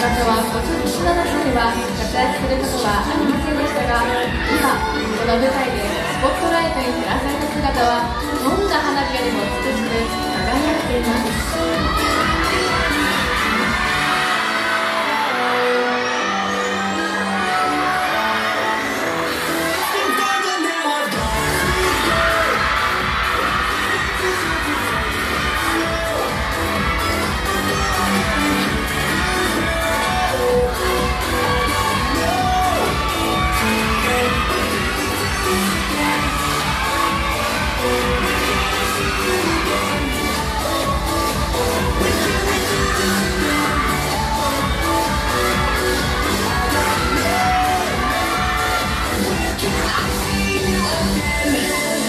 場所はこの中では活躍することはありませんでしたが今この舞台でスポットライトに照らされた姿はどんな花火よりも美しく輝いています。me.